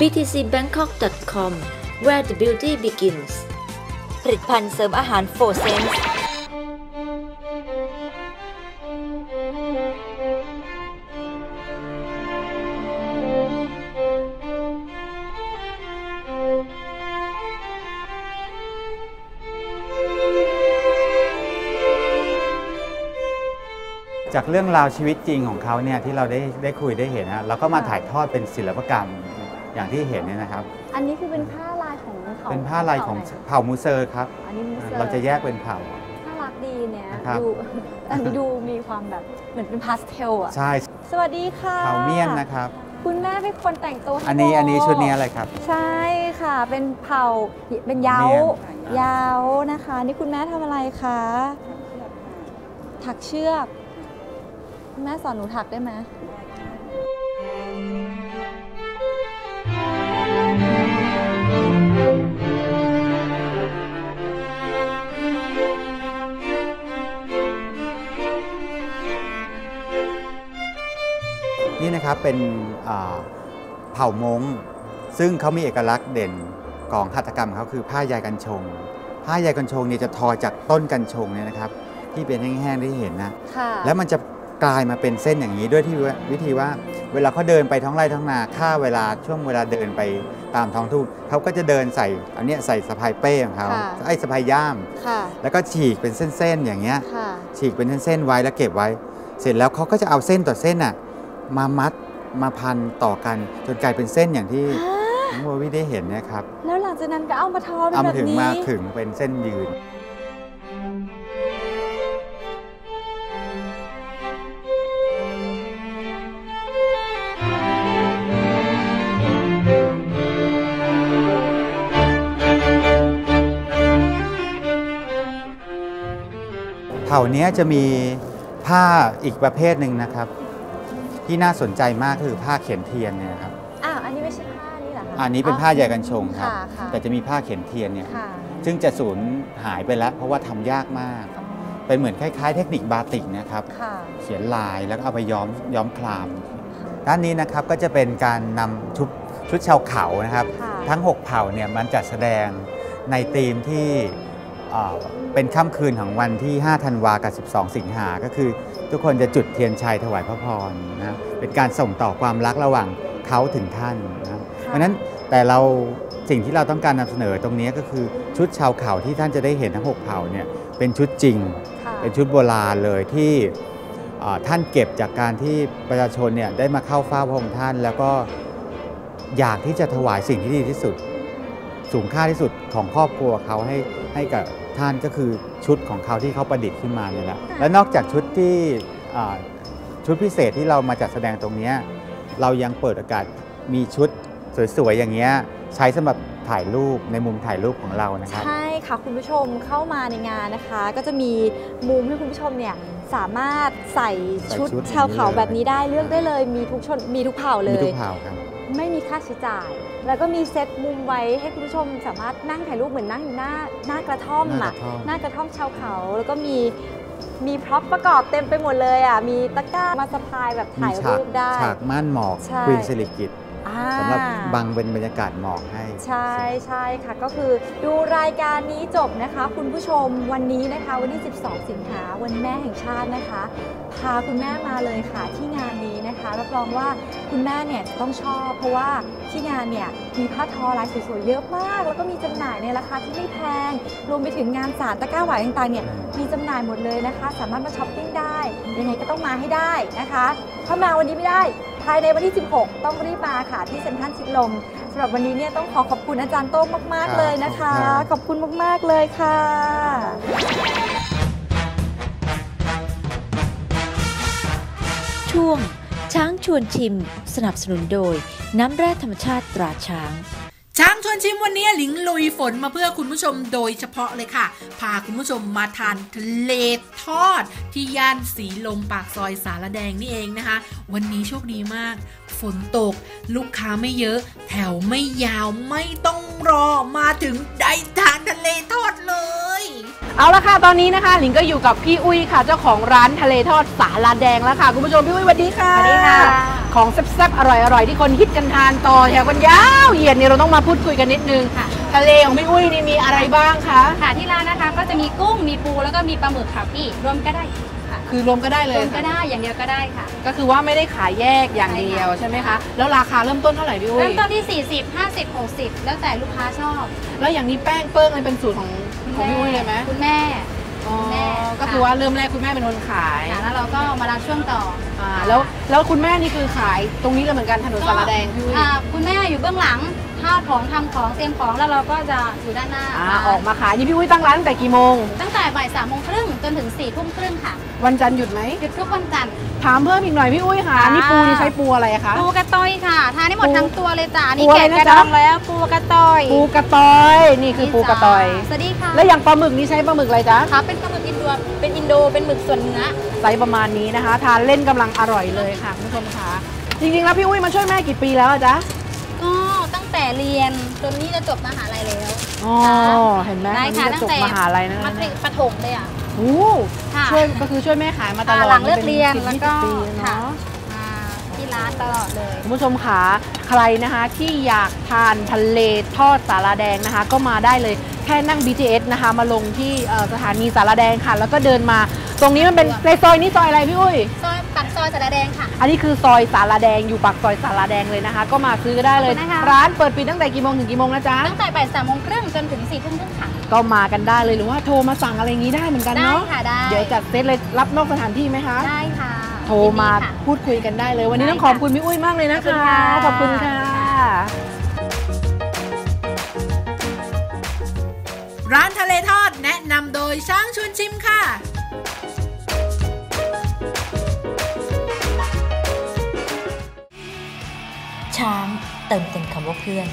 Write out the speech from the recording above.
btcbangkok.com where the beauty begins ผลิตภัณฑ์เสริมอาหารโฟเซนส์จากเรื่องราวชีวิตจริงของเขาเนี่ยที่เราได้ได้คุยได้เห็นนะเราก็มาถ่ายทอดเป็นศิลปกรรม อย่างที่เห็นเนี่ยนะครับ อันนี้คือเป็นผ้าลายของเขาเป็นผ้าลายของเผ่าไหนเผ่ามูเซอร์ครับ อันนี้มูเซอร์เราจะแยกเป็นเผ่าน่ารักดีเนี่ยนะครับดูอันนี้ดูมีความแบบเหมือนเป็นพาสเทลอะใช่สวัสดีค่ะเผ่าเมียนนะครับคุณแม่เป็นคนแต่งตัวให้อันนี้โบอันนี้ชุดนี้อะไรครับ ใช่ค่ะเป็นเผ่าเป็นเย้าเมียนเย้านะคะ นี่คุณแม่ทำอะไรคะถักเชือก คุณแม่สอนหนูถักได้ไหม นี่นะครับเป็นอ่าเผ่ามงซึ่งเขามีเอกลักษณ์เด่นของหัตถกรรมของเขาคือผ้าใยกัญชง ผ้าใยกัญชงเนี่ยจะทอจากต้นกัญชงเนี่ยนะครับ ที่เป็นแห้งๆที่เห็นนะค่ะแล้วมันจะกลายมาเป็นเส้นอย่างนี้ด้วยที่ว่าวิธีว่า เวลาเขาเดินไปท้องไร่ท้องนาค่าเวลาช่วงเวลาเดินไปตามท้องทุ่งเขาก็จะเดินใส่อันเนี้ยใส่สะพายเป้ของเขาค่ะไอ้สะพายย่ามค่ะแล้วก็ฉีกเป็นเส้นๆอย่างเงี้ยค่ะฉีกเป็นเส้นๆไว้แล้วเก็บไว้ เสร็จแล้วเขาก็จะเอาเส้นต่อเส้นน่ะ มามัดมาพันต่อกันจนกลายเป็นเส้นอย่างที่น้องโบวี่ได้เห็นเนะครับ แล้วหลังจากนั้นก็เอามาทอเป็นเอาแบมาบถึงนี้ มาขึงเป็นเส้นยืน เผ่านี้จะมีผ้าอีกประเภทหนึ่งนะครับ ที่น่าสนใจมากคือผ้าเขียนเทียนเนี่ยครับอ้าวอันนี้ไม่ใช่ผ้านี่เหรอคะอันนี้เป็นผ้าใยกันชงครับค่ะค่ะแต่จะมีผ้าเขียนเทียนเนี่ยค่ะซึ่งจะสูญหายไปแล้ว เพราะว่าทำยากมากอ๋อเป็นเหมือนคล้ายๆ เทคนิคบาติกนะครับค่ะเขียนลายแล้วก็เอาไปย้อมย้อมคลาม ด้านนี้นะครับก็จะเป็นการนำชุดชุดชาวเขานะครับค่ะทั้ง 6 เผ่าเนี่ยมันจัดแสดงในธีมที่ เอ่อเป็นค่ำคืนของวันที่ 5 ธันวากับ 12 สิงหา ก็คือทุกคนจะจุดเทียนชัยถวายพระพรนะเป็นการส่งต่อความรักระหว่างเขาถึงท่านนะครับเพราะฉะนั้นแต่เราสิ่งที่เราต้องการนำเสนอตรงนี้ก็คือชุดชาวเขาที่ท่านจะได้เห็นทั้ง 6 เผ่าเนี่ยเป็นชุดจริงค่ะเป็นชุดโบราณเลยที่เอ่อท่านเก็บจากการที่ประชาชนเนี่ยได้มาเข้าเฝ้าพระองค์ท่าน แล้วก็อยากที่จะถวายสิ่งที่ดีที่สุด สูงค่าที่สุดของครอบครัวเขาให้ ให้กับท่านก็คือชุดของเขาที่เขาประดิษฐ์ขึ้นมาเนี่ยแหละและนอกจากชุดที่อ่าชุดพิเศษที่เรามาจัดแสดงตรงเนี้ยเรายังเปิดโอกาสมีชุดสวยๆอย่างเงี้ยใช้สำหรับถ่ายรูปในมุมถ่ายรูปของเรานะครับใช่ค่ะคุณผู้ชมเข้ามาในงานนะคะ ก็จะมีมุมให้คุณผู้ชมเนี่ยสามารถใส่ชุดใส่ชุดชาวเขานี้เลยแบบนี้ได้เลือกได้เลย มีทุกชนมีทุกเผ่าเลมียทุกเผ่าครับ ไม่มีค่าใช้จ่าย แล้วก็มีเซตมุมไว้ให้คุณผู้ชมสามารถนั่งถ่ายรูปเหมือนนั่งอยู่หน้าหน้ากระท่อมหน้าอะกระท่อมหน้ากระท่อมชาวเขา แล้วก็มีมีพร็อพประกอบเต็มไปหมดเลยอะมีตะกร้ามาสะพายแบบมีถ่ายฉากรูปได้ฉากม่านหมอกใช่ควีนสิริกิตอ่าสำหรับบังเป็นบรรยากาศหมอกให้ ใช่ใช่ค่ะ ก็คือดูรายการนี้จบนะคะ คุณผู้ชมวันนี้นะคะ วันที่ 12 สิงหาวันแม่แห่งชาตินะคะ พาคุณแม่มาเลยค่ะที่งานนี้นะคะรับรองว่า คุณแม่เนี่ยจะต้องชอบ เพราะว่าที่งานเนี่ยมีผ้าทอลายสวยๆเยอะมาก แล้วก็มีจำหน่ายในราคาที่ไม่แพง รวมไปถึงงานสารตะกร้าหวายต่างๆเนี่ยมีจำหน่ายหมดเลยนะคะ สามารถมาช้อปปิ้งได้ยังไงก็ต้องมาให้ได้นะคะถ้ามาวันนี้ไม่ได้ภายในวันที่ 16 ต้องรีบมาค่ะที่เซ็นทรัลชิดลมสำหรับวันนี้เนี่ยต้องขอขอบคุณอาจารย์โต้งมากครับๆเลยนะคะขอบคุณครับขอบคุณมาก ๆ เลยค่ะช่วง ช้างชวนชิม สนับสนุนโดย น้ำแร่ธรรมชาติตราช้าง ช้างชวนชิมวันนี้หลิงลุยฝนมาเพื่อคุณผู้ชมโดยเฉพาะเลยค่ะ พาคุณผู้ชมมาทานทะเลทอด ที่ย่านสีลมปากซอยสารแดงนี่เองนะคะ วันนี้โชคดีมาก ฝนตก ลูกค้าไม่เยอะ แถวไม่ยาวไม่ต้องรอมาถึงได้ทานทะเลทอด เลยเอาละค่ะตอนนี้นะคะ หลิงก็อยู่กับพี่อุ้ยค่ะ เจ้าของร้านทะเลทอดสาลาแดงแล้วค่ะคุณผู้ชมพี่อุ้ยสวัสดีค่ะสวัสดีค่ะ ของแซ่บๆอร่อยๆที่คนฮิตกันทานต่อแถวกันยาวเหยียดเนี่ยเราต้องมาพูดคุยกันนิดนึงค่ะ ทะเลของพี่อุ้ยนี่มีอะไรบ้างคะค่ะที่ร้านนะคะก็จะมีกุ้งมีปูแล้วก็มีปลาหมึกค่ะพี่รวมก็ได้ค่ะคือรวมก็ได้เลรยวมก็ได้อย่างเดียวก็ได้ค่ะ ก็คือว่าไม่ได้ขายแยกอย่างเดียวใช่ไหมคะแล้วราคาเริ่มต้นเท่าไหร่พี่อุ้ยเริ่มต้นที่ 40 50 60 แล้วแต่ลูกค้าชอบ แล้วอย่างนี้แป้งเปิ้งอะไรเป็นสูตรของ ของพี่อุ้ยเลยไหมคุณแม่ อ๋อ แม่ ก็คือว่าเริ่มแรกคุณแม่เป็นคนขายค่ะแล้วเราก็มารับช่วงต่ออ่าแล้วแล้วคุณแม่นี่คือขายตรงนี้เลยเหมือนกันถนนสารแดงพี่อุ้ยอ่าคุณแม่อยู่เบื้องหลังทาดของทำของเตรียมของแล้วเราก็จะอยู่ด้านหน้าอ่าออกมาขายนี่พี่อุ้ยตั้งร้านตั้งแต่กี่โมง ตั้งแต่ บ่ายสามโมงครึ่งจนถึง4ี่ทุ่มครึ่งค่ะ วันจันทร์หยุดไหมหยุดทุกวันจันทร์ ถามเพิ่มอีกหน่อยพี่อุ้ยค่ะค่ะนี่ปูนี่ใช้ปูอะไรคะ ปูกระต้อยค่ะทานได้หมดปูทั้งตัวเลยจ้ะอันนี่ปูอะไรแกะนะกระจ๊ะดองแล้วปูกระต้อยปูกระตอย นี่คือปูกระตอยสวัสดีค่ะแล้วอย่างปลาหมึกนี่ใช้ปลาหมึกอะไรจ๊ะค่ะเป็นปลาหมึกอินโดเป็นอินโดเป็นหมึกส่วนเนื้อ ไซส์ประมาณนี้นะคะ ทานเล่นกำลังอร่อยเลยค่ะคุณผู้ชมคะจริงๆแล้วพี่อุ้ยมาช่วยแม่กี่ปีแล้วอะจ๊ะก็ตั้งแต่ เรียนจนนี่จะจบมหาลัยแล้วอ๋อเห็นไหมได้วันค่ะนี้จะตั้จงบแต่มหาลัยนะมัธยมประถมเลยอะโอ้ค่ะช่วยก็คือช่วยแม่ขายมาตลอดหลังเลิกเรียนป็แล้วสิบก็ยี่สิบปีค่ะเนาะมาที่ร้านตลอดเลยคุณผู้ชมขาใครนะคะที่อยากทานทะเลทอดสาราแดงนะคะ ก็มาได้เลยแค่นั่ง BTS นะคะ มาลงที่เอ่อสถานีสาราแดงค่ะ แล้วก็เดินมา ตรงนี้มันเป็นในซอยนี้ซอยอะไรพี่อุ้ยซอยปักซ อยสระแดงค่ะ อันนี้คือซอยสาราแดงอยู่ปากซอยสาราแดงเลยนะคะ ก็มาซื้อได้เลย ขอบคุณนะคะ ร้านเปิดปิดตั้งแต่กี่โมงถึงกี่โมงนะจ๊ะ ตั้งแต่บ่ายสามโมงครึ่งจนถึงสี่ทุ่มครึ่งค่ะ ก็มากันได้เลยหรือว่าโทรมาสั่งอะไรอย่างนี้ได้เหมือนกันได้เนาะ ค่ะได้เดี๋ยวจัดเซตเลยรับนอกสถานที่ไหมคะ ได้ค่ะโทรมายินดีค่ะ พูดคุยกันได้เลย วันนี้ได้ต้องขอบคุณพี่อุ้ยมากเลยนะคะ ขขออบบคุคุณณค่ะ ค่ะ ร้านทะเลทอดแนะนำโดยช้างชวนชิมค่ะ เติมเต็มคำว่าเพื่อน